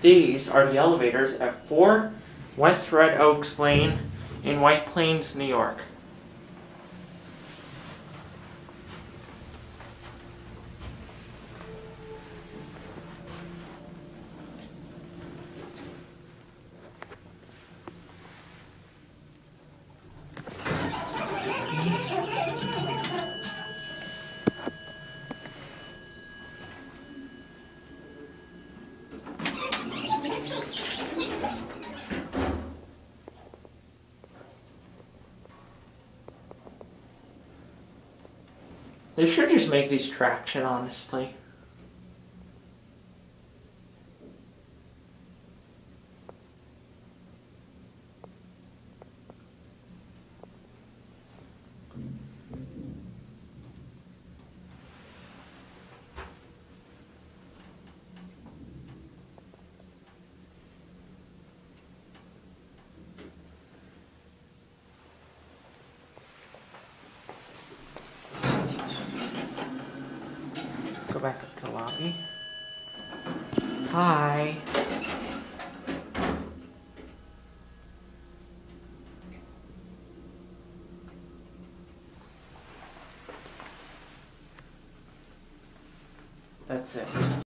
These are the elevators at 4 West Red Oaks Lane in White Plains, New York. They should just make these traction, honestly. Go back up to lobby. Hi. That's it.